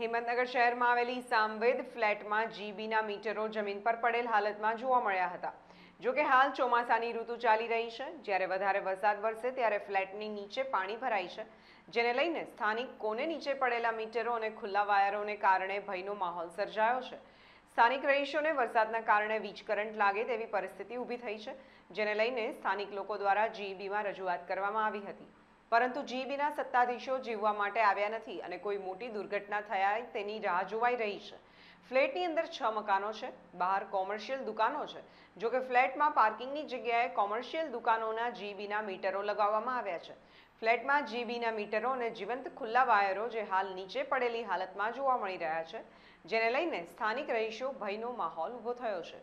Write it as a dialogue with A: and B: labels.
A: હિંમતનગર શહેરમાં આવેલી સામવેદ ફ્લેટમાં જીબીના મીટરો જમીન પર પડેલ હાલતમાં જોવા મળ્યા હતા. જોકે હાલ ચોમાસાની ઋતુ ચાલી રહી છે. જ્યારે વધારે વરસાદ વરસે ત્યારે ફ્લેટની નીચે પાણી ભરાય છે. જેને લઈને સ્થાનિક કોને નીચે પડેલા મીટરો અને ખુલ્લા વાયરોને કારણે ભયનો માહોલ સર્જાયો છે. સ્થાનિક રહીશોને વરસાદના કારણે વીજ કરંટ લાગે તેવી પરિસ્થિતિ ઊભી થઈ છે, જેને લઈને સ્થાનિક લોકો દ્વારા જીઈબીમાં રજૂઆત કરવામાં આવી હતી. પરંતુ જીબીના સત્તાધીશો જીવવા માટે આવ્યા નથી અને કોઈ મોટી દુર્ઘટના થયા તેની રાહ જોવાઈ રહી છે. ફ્લેટની અંદર છ મકાનો છે, બહાર કોમર્શિયલ દુકાનો છે. જો કે ફ્લેટમાં પાર્કિંગની જગ્યાએ કોમર્શિયલ દુકાનોના જીબીના મીટરો લગાવવામાં આવ્યા છે. ફ્લેટમાં જીબીના મીટરો અને જીવંત ખુલ્લા વાયરો જે હાલ નીચે પડેલી હાલતમાં જોવા મળી રહ્યા છે, જેને લઈને સ્થાનિક રહીશો ભયનો માહોલ ઊભો થયો છે.